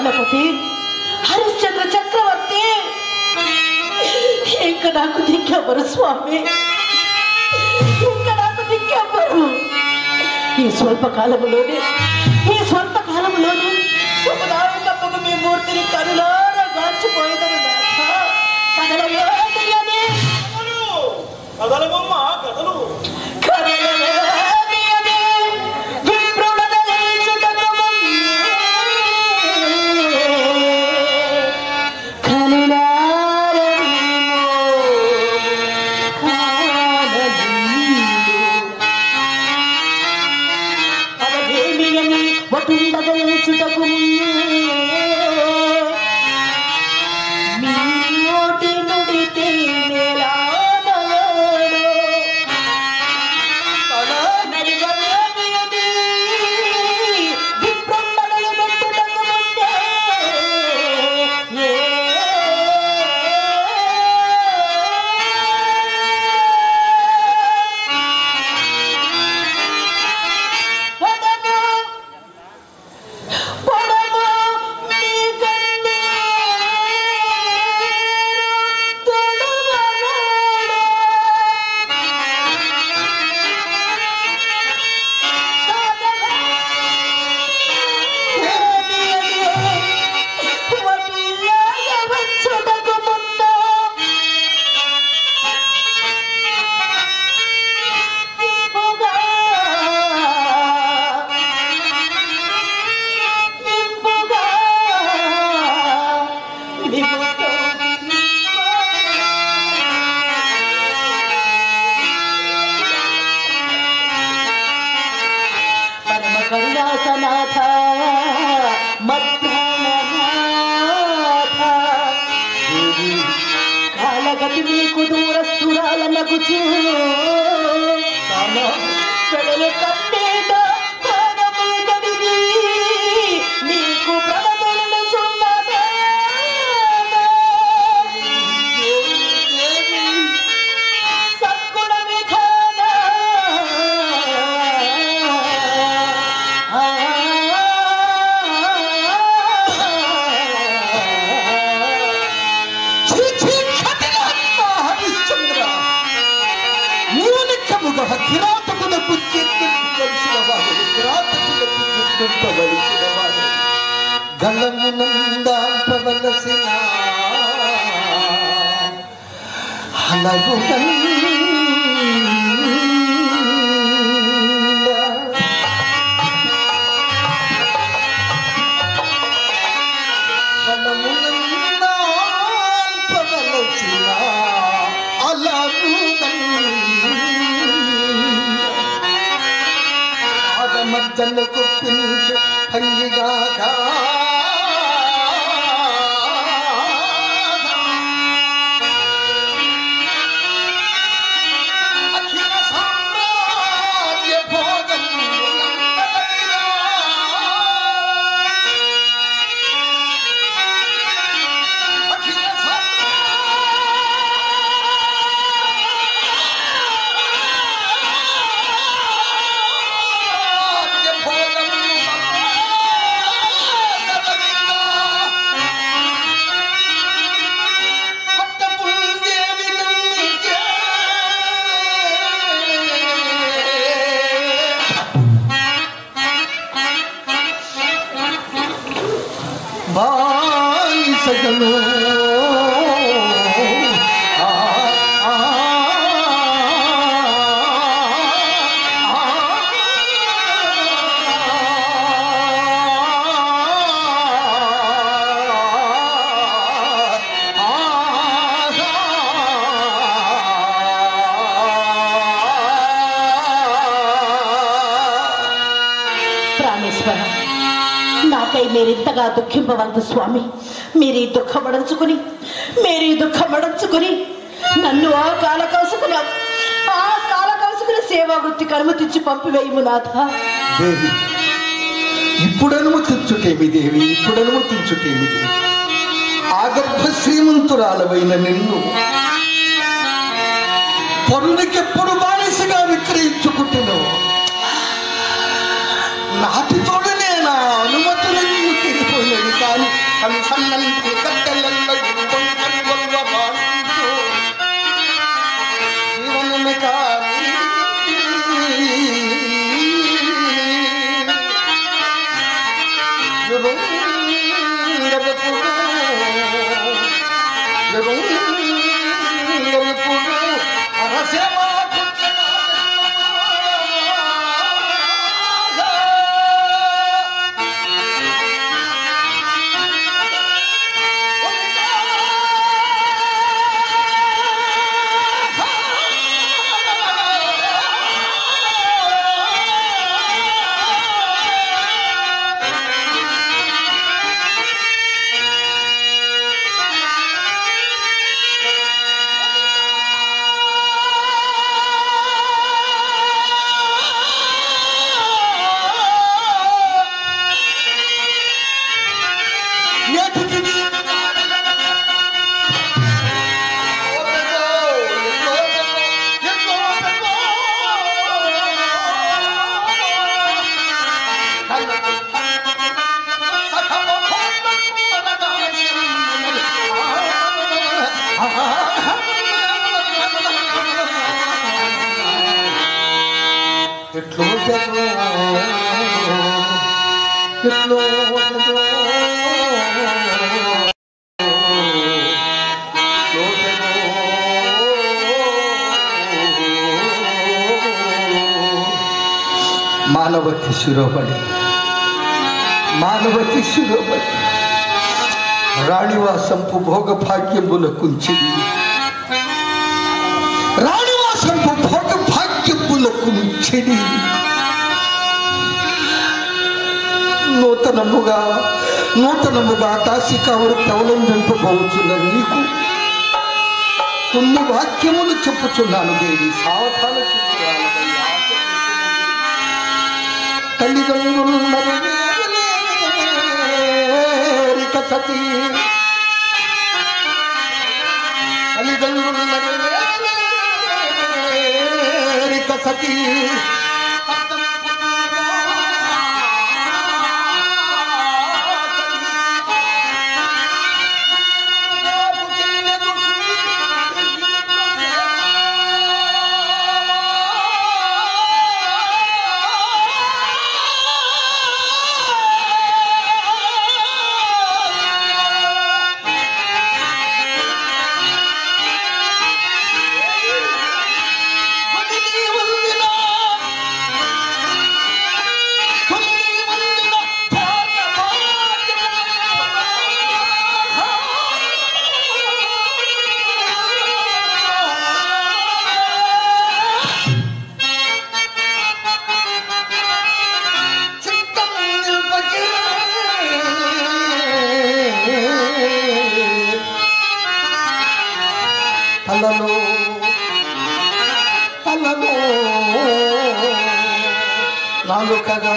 ಚಾರಣಪತಿ ಹರಿಶ್ಚಂದ್ರ ಚಕ್ರವರ್ತಿ ಏಕ ನಾಲ್ಕು ದಿಕ್ಕಬ್ಬರು ಸ್ವಾಮಿ ನಾಲ್ಕು ದಿಕ್ಕಬ್ಬರು ఈ స్వల్ప కాలంలోనే ఈ స్వల్ప కాలంలోనే సుఖదాయకమ్మకు మీ మూర్తిని కనులారా గాల్చిపోయేదని కదలవే కదలము కరుణాసనాథ మధ్యాహ్ననాథ కాలగతి మీకు దూరస్తురాలనకు చూ తమ పెడలు ದುಪ್ಪವಲಿಸಿದ ಗಲನು ನಂದಾಲ್ಪವಲಸಿನ ಹಲವು ಗಲ್ಲ चलको पंज खंजा నాకై మీరు ఇంతగా దుఃఖింపవలదు స్వామి. మీరు ఈ దుఃఖమడంచుకుని మీరు ఈ దుఃఖమడంచుకుని నన్ను ఆ కాలకౌసుకున ఆ కాలకౌసుకున సేవా వృత్తికి అనుమతించి పంపివేయము నాథ. దేవి ఇప్పుడు అనుమతించుటేమి దేవి ఇప్పుడు అనుమతించుటేమి దేవి ఆగర్భ శ్రీమంతురాలవైన నిన్ను పరులకెప్పుడు బానిసగా విక్రయించుకుంటున్నావు. నాటితో Kalau. કેટલો જગો કેટલો જગો માનવતી શિરોમણી માનવતી શિરોમણી રાણીવા સંપુ ભોગ ભાગ્ય મુલ કુંચી భాగ్యముల కుంచిది నూతనముగా నూతనముగా కాశికా వృత్తి అవలంబింపబోతున్న నీకు కొన్ని వాక్యములు చెప్పుచున్నాను దేవి సావధాన చెప్పురాలవయ్యా. తల్లిదండ్రులున్నరు सकी సతీ తలలో తలలో నాలుకగా